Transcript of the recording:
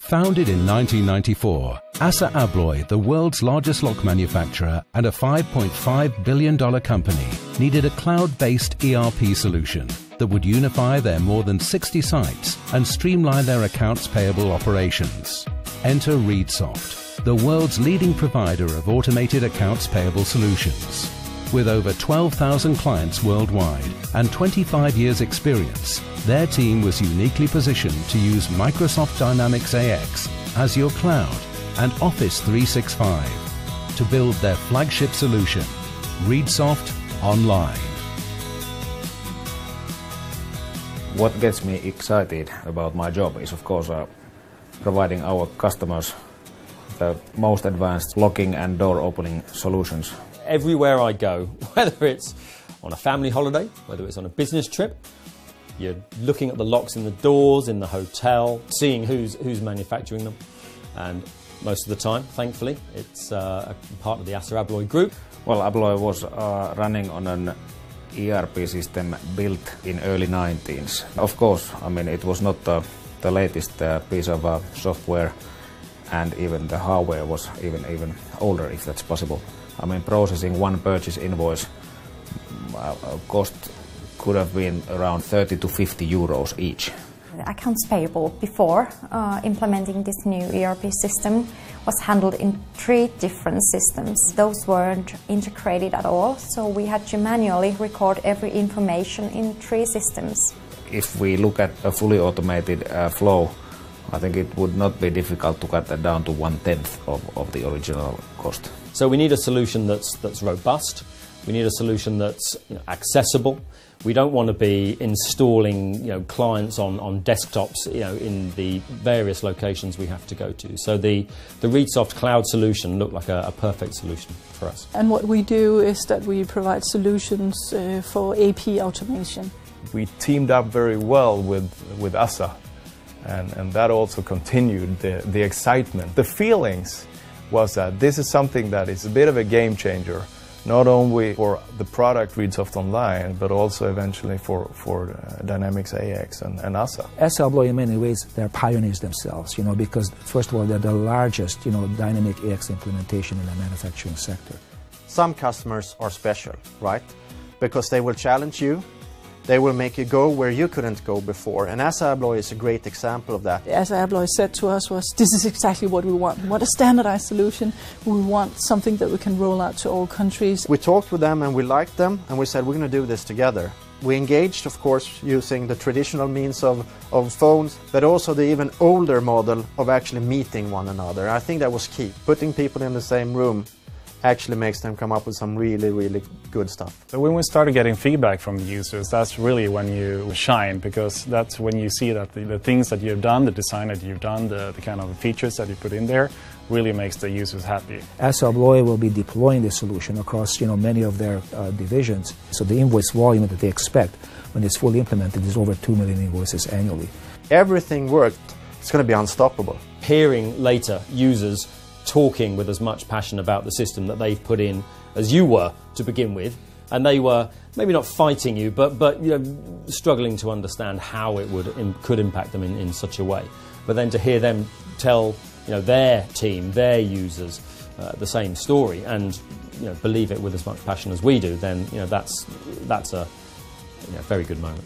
Founded in 1994, Assa Abloy, the world's largest lock manufacturer and a $5.5 billion company, needed a cloud-based ERP solution that would unify their more than 60 sites and streamline their accounts payable operations. Enter ReadSoft, the world's leading provider of automated accounts payable solutions. With over 12,000 clients worldwide and 25 years experience, their team was uniquely positioned to use Microsoft Dynamics AX, Azure Cloud, and Office 365 to build their flagship solution, ReadSoft Online. What gets me excited about my job is, of course, uh, providing our customers the most advanced locking and door opening solutions everywhere I go, whether it's on a family holiday, whether it's on a business trip, you're looking at the locks in the doors in the hotel, seeing who's, who's manufacturing them. And most of the time, thankfully, it's uh, a part of the Assa Abloy group. Well, Abloy was uh, running on an ERP system built in early 90s. Of course, I mean, it was not uh, the latest uh, piece of uh, software and even the hardware was even, even older, if that's possible. I mean, processing one purchase invoice uh, cost could have been around 30 to 50 euros each. Accounts payable before uh, implementing this new ERP system was handled in three different systems. Those weren't integrated at all, so we had to manually record every information in three systems. If we look at a fully automated uh, flow, I think it would not be difficult to cut that down to one tenth of, of the original cost. So we need a solution that's, that's robust. We need a solution that's you know, accessible. We don't want to be installing you know, clients on, on desktops you know, in the various locations we have to go to. So the, the ReadSoft cloud solution looked like a, a perfect solution for us. And what we do is that we provide solutions uh, for AP automation. We teamed up very well with, with Assa and, and that also continued the, the excitement. The feelings was that this is something that is a bit of a game changer, not only for the product ReadSoft Online, but also eventually for, for uh, Dynamics AX and, and ASA. Assa Abloy, in many ways, they're pioneers themselves, you know, because first of all, they're the largest, you know, Dynamic AX implementation in the manufacturing sector. Some customers are special, right? Because they will challenge you, they will make you go where you couldn't go before. And Assa Abloy is a great example of that. Assa Abloy said to us was, this is exactly what we want. We want a standardized solution. We want something that we can roll out to all countries. We talked with them and we liked them and we said, we're going to do this together. We engaged, of course, using the traditional means of, of phones, but also the even older model of actually meeting one another. I think that was key, putting people in the same room actually makes them come up with some really, really good stuff. So when we started getting feedback from the users, that's really when you shine because that's when you see that the, the things that you've done, the design that you've done, the, the, kind of features that you put in there really makes the users happy. Assa Abloy will be deploying the solution across you know, many of their uh, divisions. So the invoice volume that they expect when it's fully implemented is over 2 million invoices annually. Everything worked. It's going to be unstoppable. Hearing later users talking with as much passion about the system that they've put in as you were to begin with. And they were maybe not fighting you, but, but you know, struggling to understand how it would, could impact them in, in such a way. But then to hear them tell you know, their team, their users, uh, the same story and you know, believe it with as much passion as we do, then you know, that's, that's a you know, very good moment.